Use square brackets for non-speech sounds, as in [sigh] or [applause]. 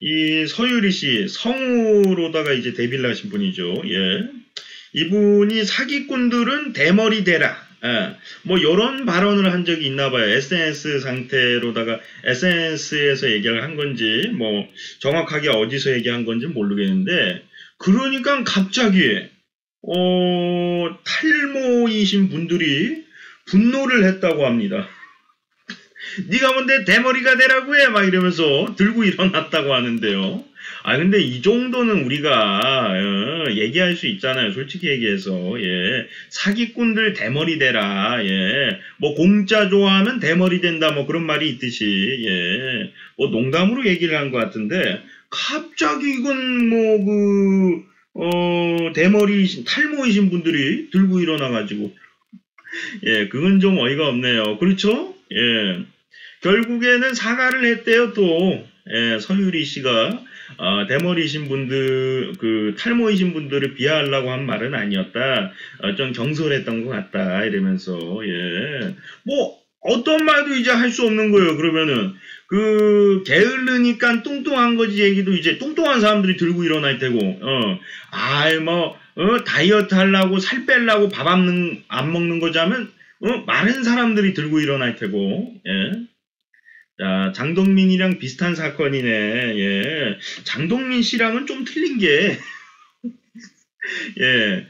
이 서유리 씨 성우로다가 이제 데뷔를 하신 분이죠. 예. 이분이 사기꾼들은 대머리 대라. 예. 뭐 이런 발언을 한 적이 있나 봐요. SNS 상태로다가 SNS에서 얘기를 한 건지 뭐 정확하게 어디서 얘기한 건지 모르겠는데 그러니까 갑자기 어 탈모이신 분들이 분노를 했다고 합니다. 네가 뭔데 대머리가 되라고 해 막 이러면서 들고 일어났다고 하는데요. 아 근데 이 정도는 우리가 어, 얘기할 수 있잖아요. 솔직히 얘기해서 예 사기꾼들 대머리 되라 예 뭐 공짜 좋아하면 대머리 된다 뭐 그런 말이 있듯이 예 뭐 농담으로 얘기를 한 것 같은데 갑자기 이건 뭐그 어, 대머리이신 탈모이신 분들이 들고 일어나 가지고 예 그건 좀 어이가 없네요. 그렇죠? 예. 결국에는 사과를 했대요 또. 예, 서유리 씨가 어, 대머리이신 분들 그 탈모이신 분들을 비하하려고 한 말은 아니었다. 어, 좀 경솔했던 것 같다. 이러면서 예뭐 어떤 말도 이제 할 수 없는 거예요 그러면은. 그 게을르니까 뚱뚱한 거지 얘기도 이제 뚱뚱한 사람들이 들고 일어날 테고 어. 아이 뭐 어, 다이어트 하려고 살 빼려고 밥안안 먹는 거자면 어, 많은 사람들이 들고 일어날 테고 예. 자, 장동민이랑 비슷한 사건이네. 예. 장동민 씨랑은 좀 틀린 게, [laughs] 예.